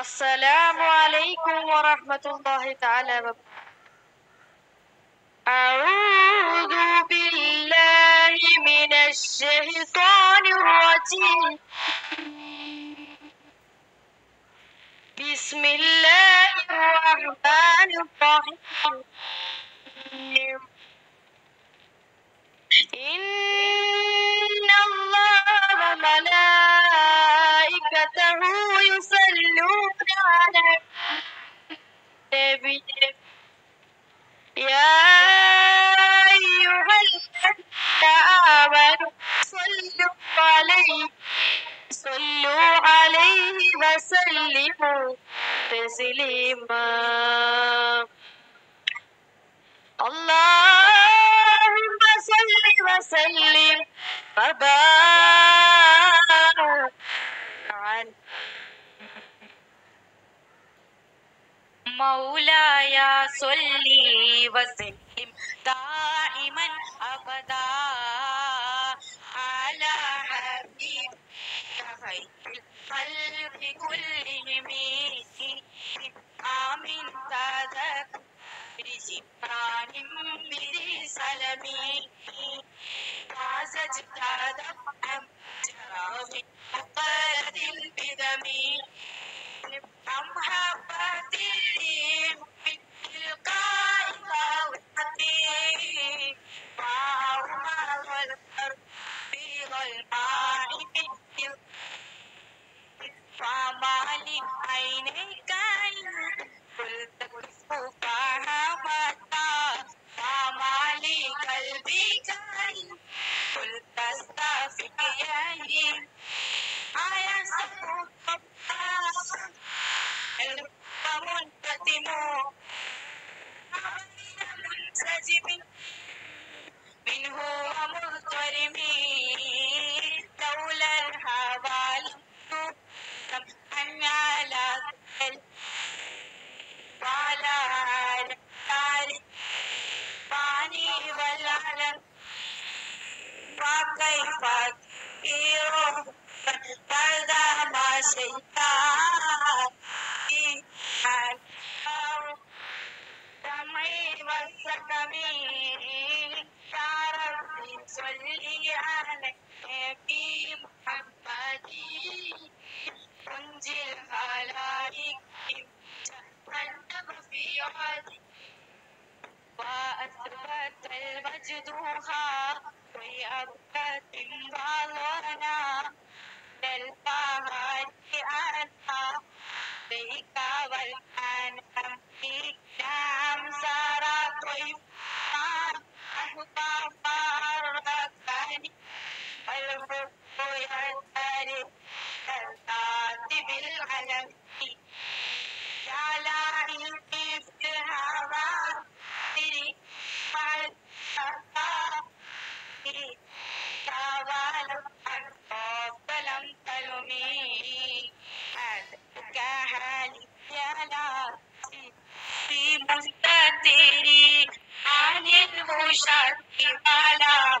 السلام عليكم ورحمة الله تعالى وبركاته. أعوذ بالله من الشيطان الرجيم. بسم الله الرحمن الرحيم. إن الله وملائكته النبي. يا أيها الذين آمنوا صلوا عليه صلوا عليه وسلموا تسليما. اللهم صل وسلم وبارك على مولاي صل وسلم دائما ابدا على حبيبك خير الخلق كلهم آمين تذكر جبران بذي سلمي وزجت دمعا جراغي وقلد بدمي منتتم منسجم منه ومضطرم لولا الهوى سمحا على وعلى آل فاني والعلم وكيف كثير كذا ما شيطان وأثبت المجدوها وأبكت بعضنا سري والأطاق تاوالوا عن فلم تلمي يا لاسي في مستتري عن المشاكل ولا